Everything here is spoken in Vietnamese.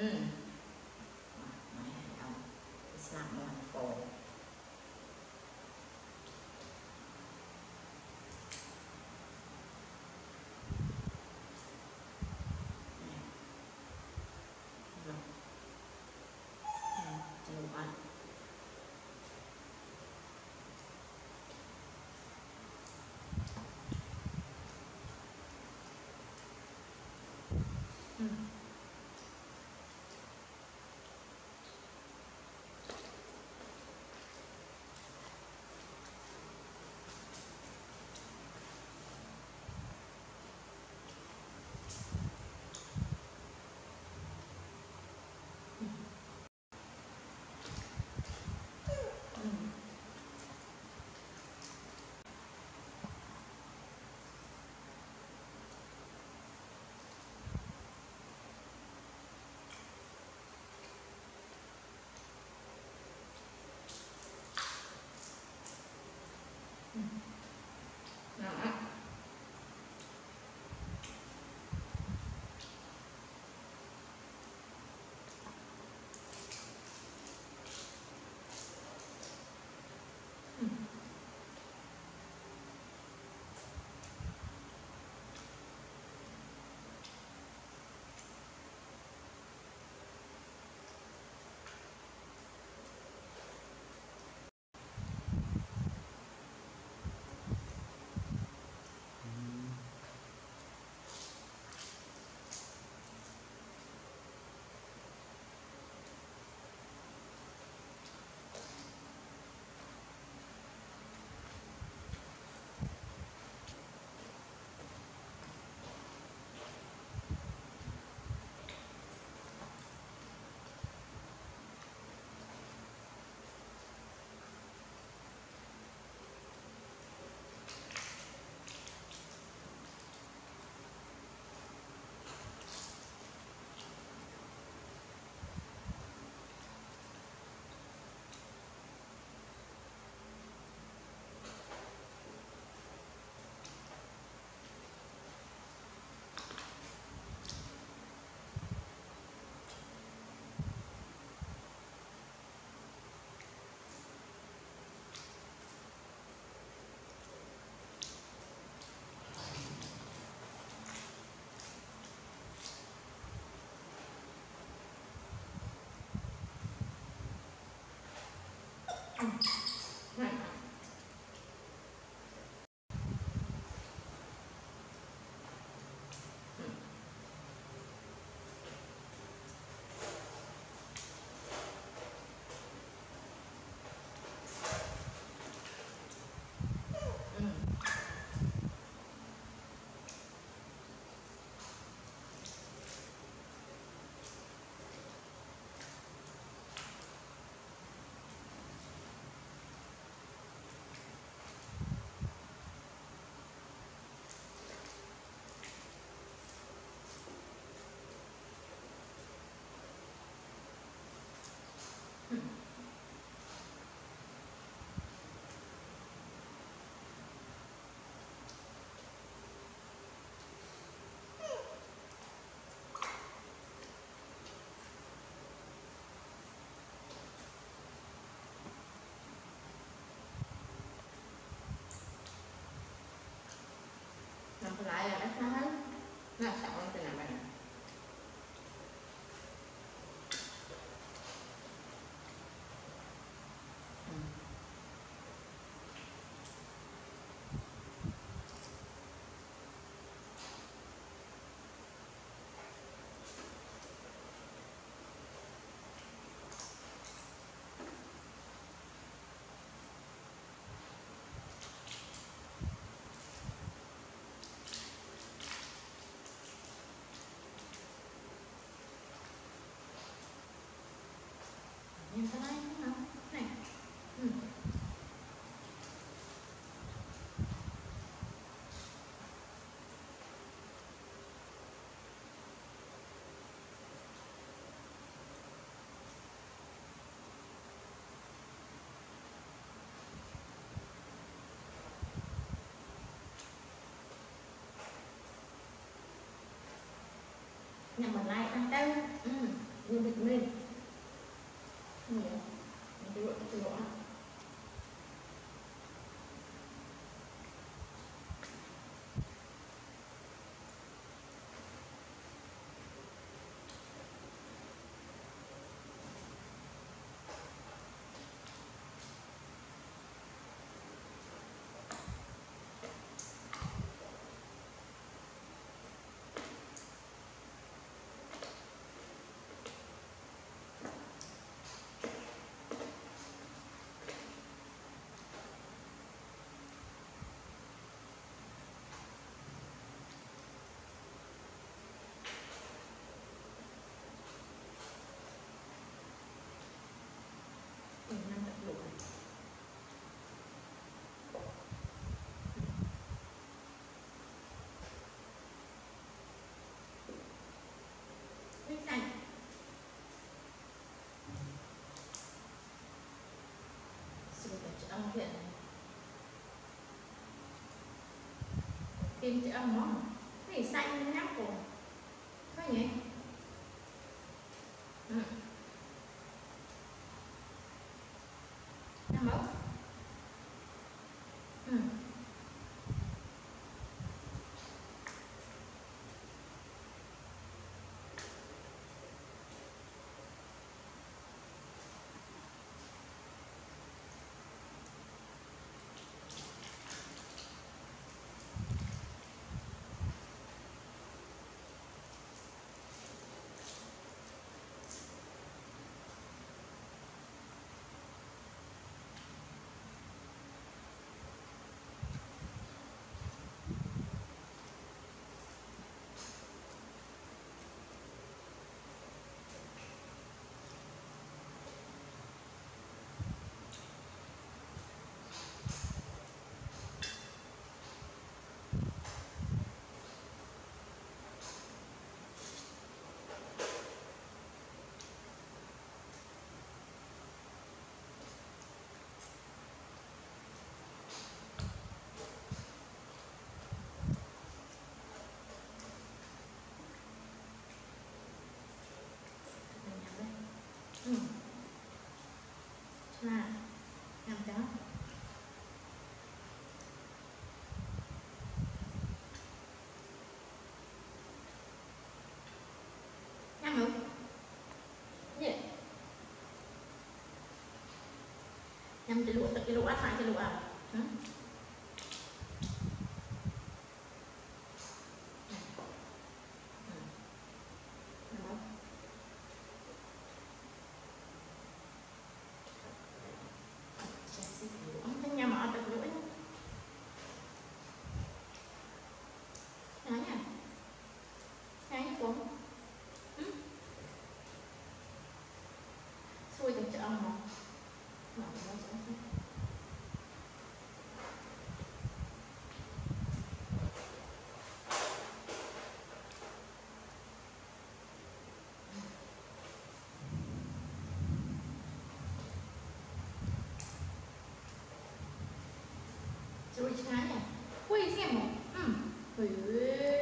ừ Đó. 不来呀来看看那小我在哪儿 nhằm mình lại ăn đâu ừ. như bịt nhiều cái lỗ cái lỗ năm tập lỗ Nước xanh Sự thật chữ âm hiện Kim chữ âm đó Cái gì xanh nhắc của Có nhỉ? Ừ. Năm mẫu Ừ. Là nhắm đó. Nhắm được. Gì? Nhắm cái lụa, cái lụa, phải cái lụa? Hả? 就是钱呢？为什么？嗯，对。